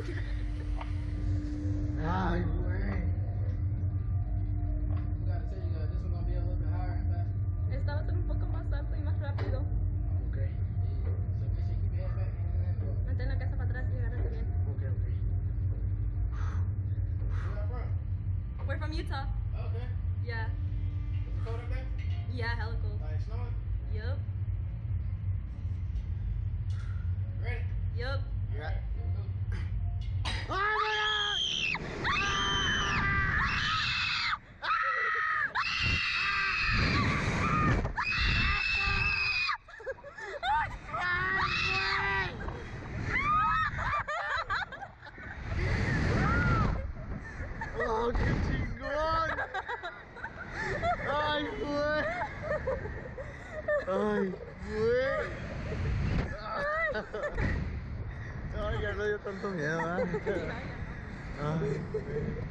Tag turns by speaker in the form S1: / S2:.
S1: Un poco más alto y más rápido. Ok. Mantén la para atrás y bien.
S2: Ok, ok.
S1: We're from Utah.
S3: Okay.
S1: Yeah. Is
S3: it cold up there?
S1: Yeah, hella cold.
S3: Like snowing?
S2: Qué chingón. Ay, güey. Ay, güey. Ay, ya no dio tanto miedo, ¿verdad?
S1: Ay,
S2: güey.